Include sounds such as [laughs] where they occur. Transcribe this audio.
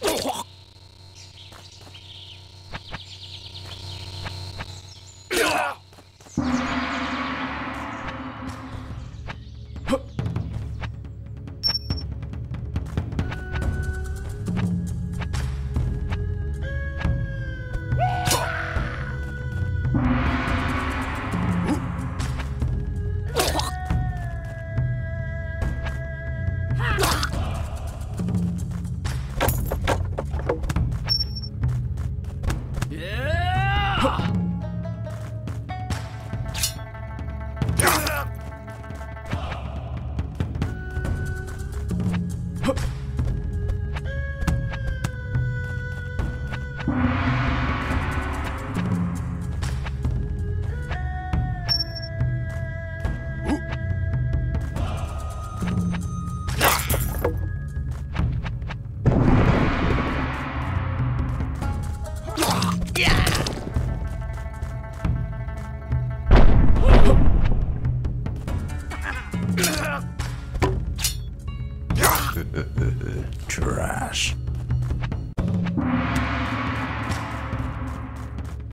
不慌 Yeah! [laughs] Trash.